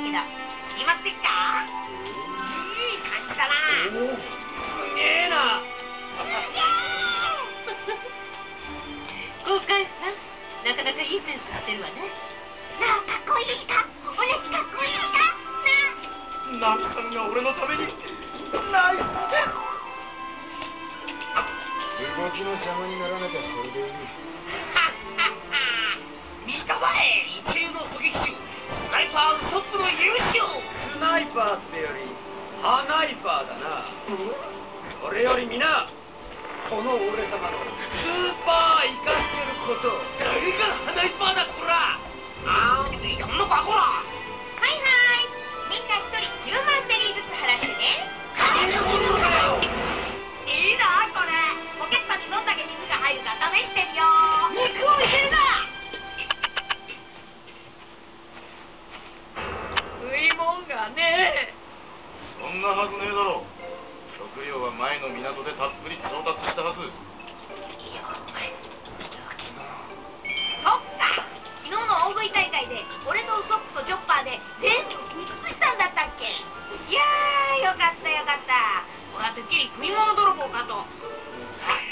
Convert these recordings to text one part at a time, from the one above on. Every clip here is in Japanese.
けど決まってっかいい感じだな。おおすげえな。交換さんなかなかいいセンスしてるわね。なあかっこいいかおやつかっこいいかなあナミさんが俺のために。ナイス。動きの邪魔にならなきゃそれでいい。それより皆この俺様のスーパーイカしてること誰がハナイパーだこら。あーやんのかこらはいはいみんな一人10万セリーずつ払ってね金のものかよいいなこれ。ポケットにどんだけ肉が入るか試してみよう肉を入れるな。食いもんがねそんなはずねえだろ。食料は前の港でたっぷり調達したはず。そっか昨日の大食い大会で俺とウソップとジョッパーで全部食い尽くしたんだったっけいやーよかったよかった俺はてっきり食い物泥棒かとあ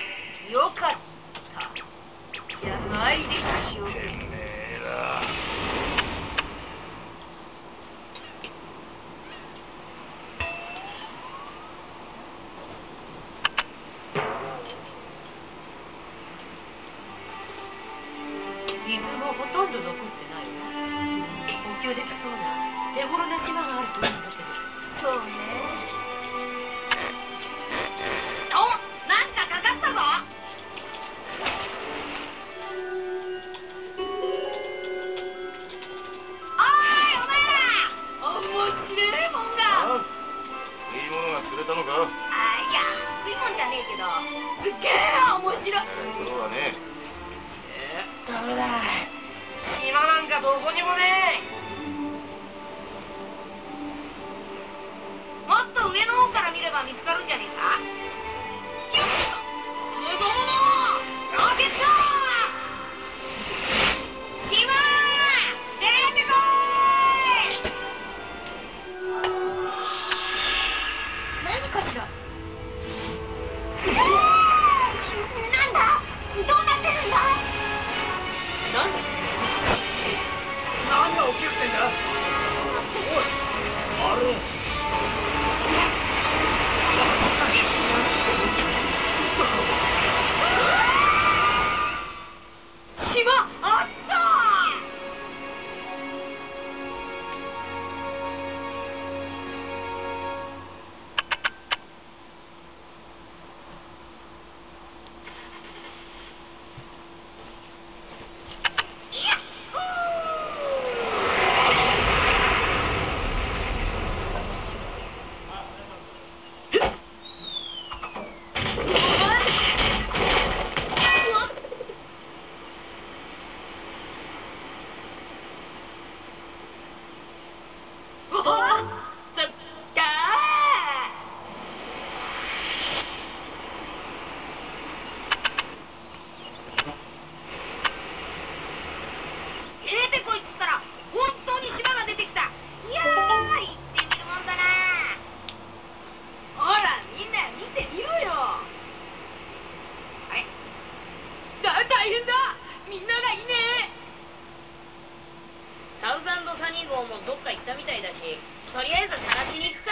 よかったじゃないでしょうてめえら。水もほとんど残ってないわ補給できそうな手頃な島があるといいんだけどそうね。おなんかかかったぞ。おーいお前ら。面白いもんがあいいものが釣れたのか。あいや食いもんじゃねえけど。すっげえ面白い。そうはね。ダメだ。島なんかどこにもねえ。12号もどっか行ったみたいだしとりあえず探しに行くか。